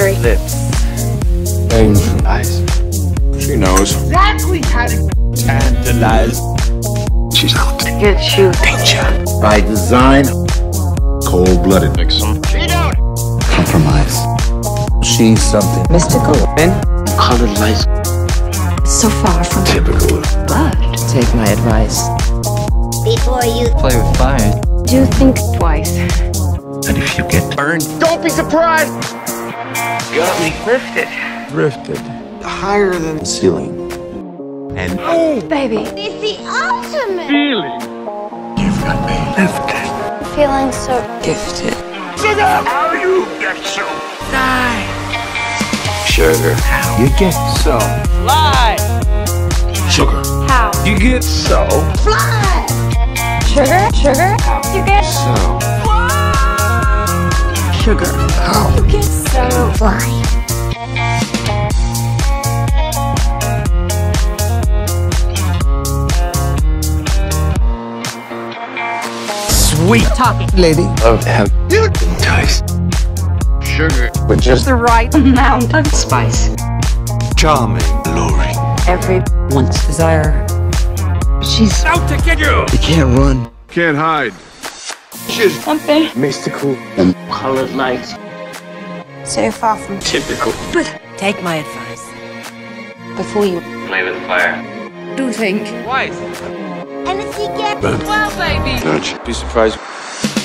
lips. Angel eyes. She knows. Exactly how to Tantalize. She's out. to get you. Danger. By design, Cold-blooded. Nixon. compromise. She's something. Mystical. Colored lights. So far from Typical. But Take my advice. Before you Play with fire. Do think twice. And if you get Burned. Don't be surprised. Got me. Lifted. drifted Higher than the ceiling, And oh, Baby. It's the ultimate feeling. you've got me lifted. feeling so Gifted. sugar. How you get so die. Sugar, how you get so fly. Sugar. how You get so fly. Sugar, sugar, how you get So. Sugar. You get so fly. sweet. Talking. lady oh, of heaven. Entice. Sugar. with just The right amount of spice. charming, alluring. Everyone's desire. She's Out to get you. You can't run. Can't hide. She's something. Mystical and Colored lights. So far from typical. But take my advice. Before you Play with fire. do think. Twice. and if you get Nudge. Be surprised.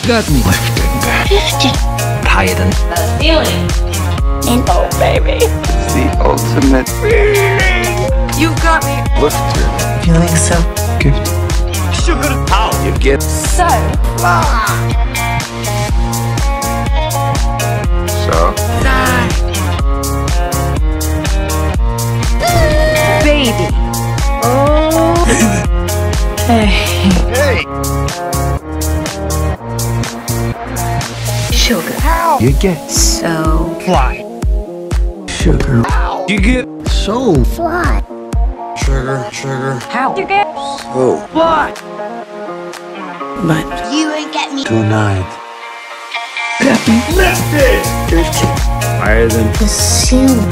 Got me lifted. lifted Higher than and oh baby. it's the ultimate feeling. You got me. lifted. Feeling so Gifted. Sugar. How? You get So ah. So. baby. Oh. Hey. Hey. Sugar. you get So Fly. sugar. You get So fly. Sugar. Sugar. how? You get so fly. but You ain't get me. tonight. Got me. Higher than The ceiling.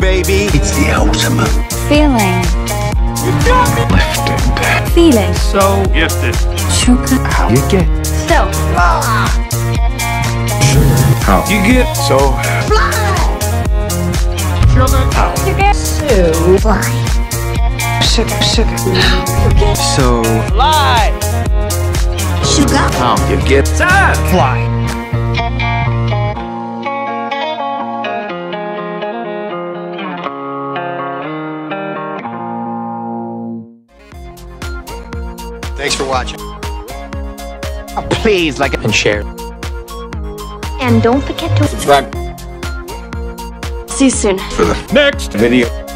Baby. it's the ultimate Feeling. lifted. Feeling. So gifted. Sugar. How you get So how You get So. Blah. Sugar. How you get so fly. Sugar, sugar. You get so fly. Sugar. how you get Time. Fly. Thanks for watching. Please like and share. And don't forget to Subscribe see you soon. for the Next video.